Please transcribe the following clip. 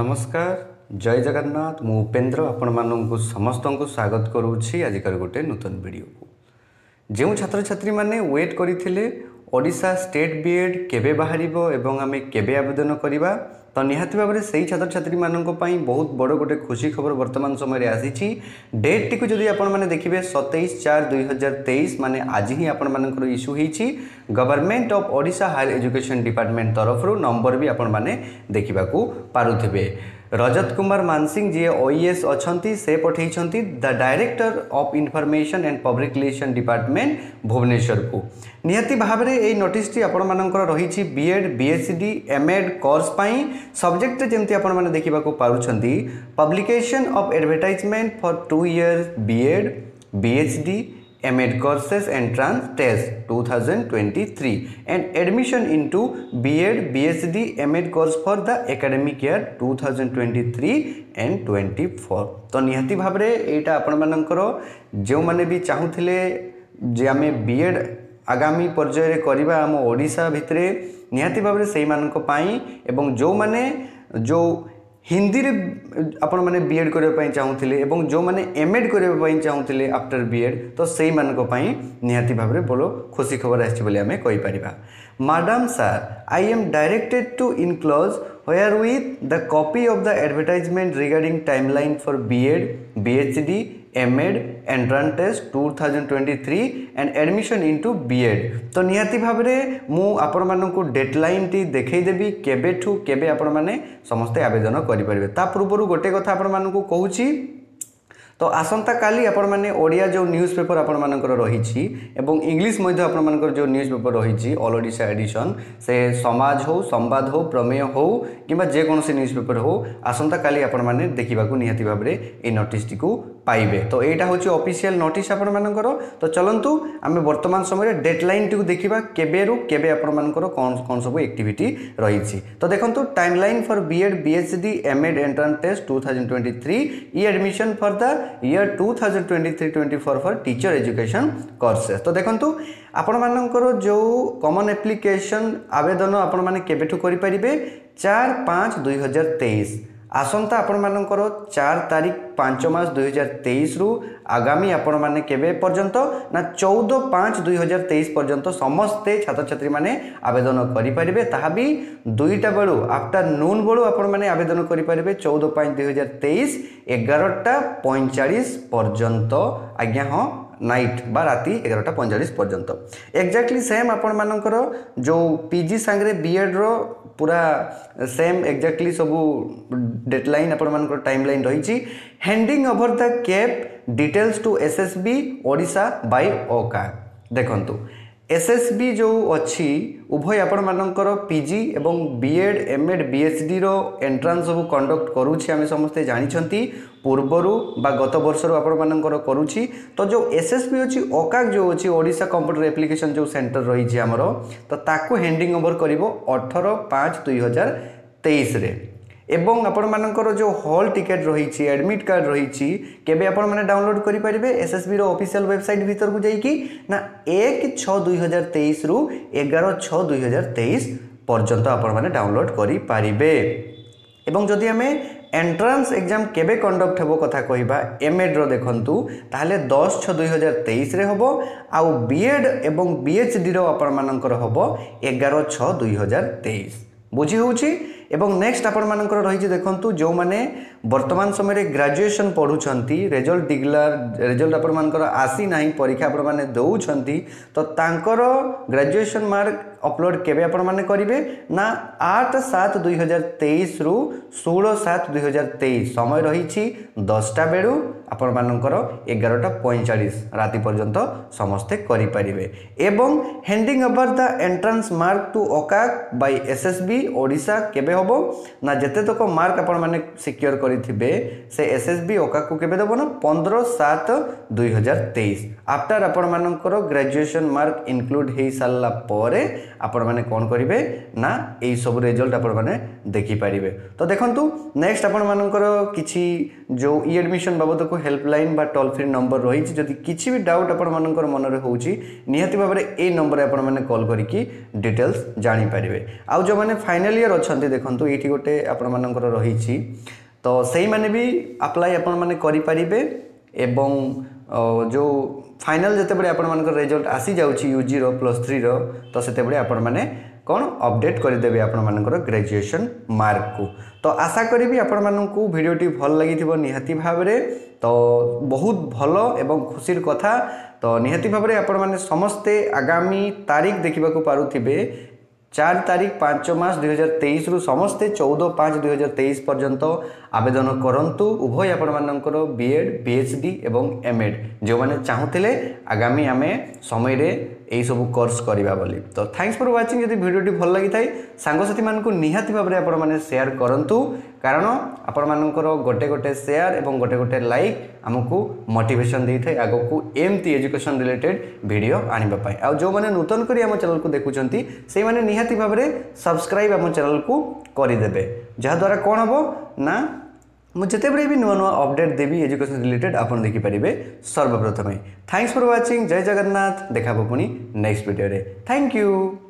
নমস্কার জয় জগন্নাথ ମୁଁ ଉପେନ୍ଦ୍ର ଆପଣମାନଙ୍କୁ ସମସ୍ତଙ୍କୁ ସ୍ୱାଗତ କରୁଅଛି ଆଜିକାର ଗୋଟେ ନୂତନ ଭିଡ଼ିଓକୁ ଯେଉଁ ଛାତ୍ରଛାତ୍ରୀମାନେ ୱେଟ୍ କରିଥିଲେ ଓଡ଼ିଶା ଷ୍ଟେଟ୍ ବି ଏଡ଼୍ କେବେ ବାହାରିବ ଏବଂ ଆମେ କେବେ ଆବେଦନ କରିବା ତ ନିହାତି ଭାବରେ ସେହି ଛାତ୍ରଛାତ୍ରୀମାନଙ୍କ ପାଇଁ ବହୁତ ବଡ଼ ଗୋଟେ ଖୁସି ଖବର ବର୍ତ୍ତମାନ ସମୟରେ ଆସିଛି ଡେଟ୍ଟିକୁ ଯଦି ଆପଣମାନେ ଦେଖିବେ ସତେଇଶ ଚାର ଦୁଇହଜାର ତେଇଶ ମାନେ ଆଜି ହିଁ ଆପଣମାନଙ୍କର ଇସ୍ୟୁ ହେଇଛି government of Odisha higher education department ତରଫରୁ ନମ୍ବର ବି ଆପଣମାନେ ଦେଖିବାକୁ ପାରୁଥିବେ रजत कुमार मानसिंह जी ओएस अच्छा से पठे the director of information and public relation department Bhubaneswar को निहती भाव में यही नोटिस आपर रही बीएड बीएससीडी एमएड कोर्स कर्स सब्जेक्ट जमी आपने देखा party publication of advertisement for two years BEd BHD amid courses entrance test 2023 and admission into B.Ed, BSD amid course for the academic year 2023 and 24 तो निहाती भाव में यहाँ आपणकर जो मैंने भी चाहूले जे आम बीएड आगामी पर्यायर करवा आम ओडा भितर निहाती भाव से एवं जो मैंने जो ହିନ୍ଦୀରେ ଆପଣମାନେ ବି ଏଡ଼୍ କରିବା ପାଇଁ ଚାହୁଁଥିଲେ ଏବଂ ଯେଉଁମାନେ ଏମ୍ ଏଡ଼୍ କରିବା ପାଇଁ ଚାହୁଁଥିଲେ ଆଫ୍ଟର ବି ଏଡ଼୍ ତ ସେଇମାନଙ୍କ ପାଇଁ ନିହାତି ଭାବରେ ବଡ଼ ଖୁସି ଖବର ଆସିଛି ବୋଲି ଆମେ କହିପାରିବା madam sir I am directed to enclose wherewith the copy of the advertisement regarding timeline for B.Ed, BHD, M Ed entrance test two thousand twenty three and admission into B Ed ତ ନିହାତି ଭାବରେ ମୁଁ ଆପଣମାନଙ୍କୁ ଡେଡ଼୍ଲାଇନ୍ଟି ଦେଖାଇଦେବି କେବେଠୁ କେବେ ଆପଣମାନେ ସମସ୍ତେ ଆବେଦନ କରିପାରିବେ ତା ପୂର୍ବରୁ ଗୋଟେ କଥା ଆପଣମାନଙ୍କୁ କହୁଛି তো ଆସନ୍ତାକାଲି ଆପଣମାନେ ଓଡ଼ିଆ ଯେଉଁ ନ୍ୟୁଜ୍ ପେପର୍ ଆପଣମାନଙ୍କର ରହିଛି ଏବଂ ଇଂଲିଶ ମଧ୍ୟ ଆପଣମାନଙ୍କର ଯେଉଁ ନ୍ୟୁଜ୍ ପେପର୍ ରହିଛି ଅଲ୍ ଓଡ଼ିଶା ଏଡ଼ିସନ୍ ସେ ସମାଜ ହେଉ ସମ୍ବାଦ ହେଉ ପ୍ରମେୟ ହେଉ କିମ୍ବା ଯେକୌଣସି ନ୍ୟୁଜ୍ ପେପର୍ ହେଉ ଆସନ୍ତାକାଲି ଆପଣମାନେ ଦେଖିବାକୁ ନିହାତି ଭାବରେ ଏଇ ନୋଟିସ୍ଟିକୁ পাইবে তো এইটা হচ্ছে অফিসিয়াল নোটিস আপনার তো চলন্তু আমি বর্তমান সময় ডেডলাইনটি দেখা কেবেরু কেবে আপনার কম কম সব একটিভিটি রয়েছে তো দেখুন timeline for BEd BSD MEd entrance test two thousand twenty three E admission for the year two thousand twenty three twenty four for teacher education courses তো দেখুন আপনার ଆପଣମାନଙ୍କର ଯେଉଁ କମନ୍ ଆପ୍ଲିକେସନ୍ ଆବେଦନ কেবেঠু করে କରିପାରିବେ চার পাঁচ দুই হাজার তেইশ ଆସନ୍ତା ଆପଣମାନଙ୍କର ଚାରି ତାରିଖ ପାଞ୍ଚ ମାସ ଦୁଇହଜାର ତେଇଶରୁ ଆଗାମୀ ଆପଣମାନେ କେବେ ପର୍ଯ୍ୟନ୍ତ ନା ଚଉଦ ପାଞ୍ଚ ଦୁଇହଜାର ତେଇଶ ପର୍ଯ୍ୟନ୍ତ ସମସ୍ତେ ଛାତ୍ରଛାତ୍ରୀମାନେ ଆବେଦନ କରିପାରିବେ ତାହା ବି ଦୁଇଟା ବେଳୁ ଆଫ୍ଟର ନୁନ୍ ବେଳୁ ଆପଣମାନେ ଆବେଦନ କରିପାରିବେ ଚଉଦ ପାଞ୍ଚ ଦୁଇହଜାର ତେଇଶ ଏଗାରଟା ପଇଁଚାଳିଶ ପର୍ଯ୍ୟନ୍ତ ଆଜ୍ଞା ହଁ নাইট বা রাতে এগারোটা পঁয়চাশ পর্যন্ত এক্জাক্টলি সেম আপনার যে পিজি সাংরে বিএড্র পুরা সেম এক্জাক্টলি সবু ডেডলাইন আপনার টাইম লাইন রয়েছে handing over the CAP details to SSB Odisha by ওকা দেখন্তু ଏସ୍ଏସ୍ବି ଯେଉଁ ଅଛି ଉଭୟ ଆପଣମାନଙ୍କର ପି ଜି ଏବଂ ବିଏଡ଼୍ ଏମ୍ଏଡ଼୍ ବିଏଚ୍ଡ଼ିର ଏଣ୍ଟ୍ରାନ୍ସ ସବୁ କଣ୍ଡକ୍ଟ କରୁଛି ଆମେ ସମସ୍ତେ ଜାଣିଛନ୍ତି ପୂର୍ବରୁ ବା ଗତ ବର୍ଷରୁ ଆପଣମାନଙ୍କର କରୁଛି ତ ଯେଉଁ ଏସ୍ଏସ୍ବି ଅଛି ଓକାକ୍ ଯେଉଁ ଅଛି ଓଡ଼ିଶା କମ୍ପ୍ୟୁଟର ଆପ୍ଲିକେସନ୍ ଯେଉଁ ସେଣ୍ଟର ରହିଛି ଆମର ତ ତାକୁ ହ୍ୟାଣ୍ଡିଂ ଓଭର କରିବ ଅଠର ପାଞ୍ଚ ଦୁଇହଜାର ତେଇଶରେ এবং আপনার যে হল টিকেট রয়েছে এডমিট কার্ড রয়েছে কেবে আপনার ডাউনলোড করে পারবে এসএসবি অফিসিয়াল ওয়েবসাইট ভিতর যাই না এক ছ দুই হাজার তেইশ রু এগার ছ দুই হাজার তেইশ পর্যন্ত আপনার ডাউনলোড করে পে এবং যদি আমি এন্ট্রান্স এক্সাম কেবে কন্ডক্ট হব কথা কহা এমএড দেখন্তু তাহলে দশ ছ দুই হাজার তেইশে হব আউ বিএড এবং বিএচডির আপনার হব এগার ছ দুই হাজার তেইশ ବୁଝି ହେଉଛି ଏବଂ ନେକ୍ସଟ ଆପଣମାନଙ୍କର ରହିଛି ଦେଖନ୍ତୁ ଯେଉଁମାନେ ବର୍ତ୍ତମାନ ସମୟରେ ଗ୍ରାଜୁଏସନ୍ ପଢ଼ୁଛନ୍ତି ରେଜଲ୍ଟ ଡିକ୍ଲାର ରେଜଲ୍ଟ ଆପଣମାନଙ୍କର ଆସିନାହିଁ ପରୀକ୍ଷା ଆପଣମାନେ ଦେଉଛନ୍ତି ତ ତାଙ୍କର ଗ୍ରାଜୁଏସନ୍ ମାର୍କ ଅପଲୋଡ଼ କେବେ ଆପଣମାନେ କରିବେ ନା ଆଠ ସାତ ଦୁଇହଜାର ତେଇଶରୁ ଷୋହଳ ସାତ ଦୁଇହଜାର ତେଇଶ ସମୟ ରହିଛି ଦଶଟା ବେଳୁ ଆପଣମାନଙ୍କର ଏଗାରଟା ପଇଁଚାଳିଶ ରାତି ପର୍ଯ୍ୟନ୍ତ ସମସ୍ତେ କରିପାରିବେ ଏବଂ handing over the entrance mark to OCAC by S S B Odisha କେବେ ହେବ ନା ଯେତେତକ ମାର୍କ ଆପଣମାନେ ସିକ୍ୟୋର କରିଥିବେ ସେ ଏସ୍ ଏସ୍ ବି ଓକାକ୍କୁ କେବେ ଦେବ ନା ପନ୍ଦର ସାତ ଦୁଇହଜାର ତେଇଶ ଆଫ୍ଟର ଆପଣମାନଙ୍କର ଗ୍ରାଜୁଏସନ୍ ମାର୍କ ଇନକ୍ଲୁଡ଼ ହୋଇସାରିଲା ପରେ ଆପଣମାନେ କ'ଣ କରିବେ ନା ଏହିସବୁ ରେଜଲ୍ଟ ଆପଣମାନେ ଦେଖିପାରିବେ ତ ଦେଖନ୍ତୁ ନେକ୍ସଟ ଆପଣମାନଙ୍କର କିଛି ଯେଉଁ ଇ ଆଡ଼ମିସନ୍ ବାବଦକୁ ହେଲ୍ପଲାଇନ୍ ବା ଟୋଲ୍ ଫ୍ରି ନମ୍ବର ରହିଛି ଯଦି କିଛି ବି ଡାଉଟ୍ ଆପଣମାନଙ୍କର ମନରେ ହେଉଛି ନିହାତି ଭାବରେ ଏଇ ନମ୍ବରରେ ଆପଣମାନେ କଲ୍ କରିକି ଡିଟେଲ୍ସ ଜାଣିପାରିବେ ଆଉ ଯେଉଁମାନେ ଫାଇନାଲ୍ ଇୟର୍ ଅଛନ୍ତି ଦେଖନ୍ତୁ ଏଇଠି ଗୋଟେ ଆପଣମାନଙ୍କର ରହିଛି ତ ସେଇମାନେ ବି ଆପ୍ଲାଏ ଆପଣମାନେ କରିପାରିବେ ଏବଂ ଯେଉଁ ଫାଇନାଲ୍ ଯେତେବେଳେ ଆପଣମାନଙ୍କର ରେଜଲ୍ଟ ଆସିଯାଉଛି ୟୁ ଜିର ପ୍ଲସ୍ ଥ୍ରୀର ତ ସେତେବେଳେ ଆପଣମାନେ କ'ଣ ଅପଡ଼େଟ୍ କରିଦେବେ ଆପଣମାନଙ୍କର ଗ୍ରାଜୁଏସନ୍ ମାର୍କକୁ ତ ଆଶା କରିବି ଆପଣମାନଙ୍କୁ ଭିଡ଼ିଓଟି ଭଲ ଲାଗିଥିବ ନିହାତି ଭାବରେ ତ ବହୁତ ଭଲ ଏବଂ ଖୁସିର କଥା ତ ନିହାତି ଭାବରେ ଆପଣମାନେ ସମସ୍ତେ ଆଗାମୀ ତାରିଖ ଦେଖିବାକୁ ପାରୁଥିବେ চার তারিখ পাঁচ মাস দুই হাজার তেইশরু সমস্তে চৌদ পাঁচ দুই পর্যন্ত আবেদন করতু উভয় আপনার বিএড বিএচডি এবং এমএড যে চাহুলে আগামী আমি সময়ের এইসব কোর্স করা বলে তো থ্যাংকস ফর ওয়াচিং যদি ভিডিওটি ভাল লাগি থাকে সাংসাথী মানুষ নিহতি ভাবে আপনার সেয়ার করতু কারণ আপন আপনার গোটে গোটে সেয়ার এবং গোটে গোটে লাইক আমি মোটিভেসন দিয়ে থাকে আগুক এমতি এজুকেশন রিলেটেড ভিডিও আনবা আউ যে নূতন করে আমার চ্যানেল দেখুম সেই নিহতি ନିହାତି ଭାବରେ ସବସ୍କ୍ରାଇବ୍ ଆମ ଚ୍ୟାନେଲ୍କୁ କରିଦେବେ ଯାହାଦ୍ୱାରା କ'ଣ ହେବ ନା ମୁଁ ଯେତେବେଳେ ବି ନୂଆ ନୂଆ ଅପଡ଼େଟ୍ ଦେବି ଏଜୁକେସନ୍ ରିଲେଟେଡ୍ ଆପଣ ଦେଖିପାରିବେ ସର୍ବପ୍ରଥମେ ଥ୍ୟାଙ୍କସ୍ ଫର୍ ୱାଚିଂ ଜୟ ଜଗନ୍ନାଥ ଦେଖା ହେବ ପୁଣି ନେକ୍ସଟ ଭିଡ଼ିଓରେ ଥ୍ୟାଙ୍କ ୟୁ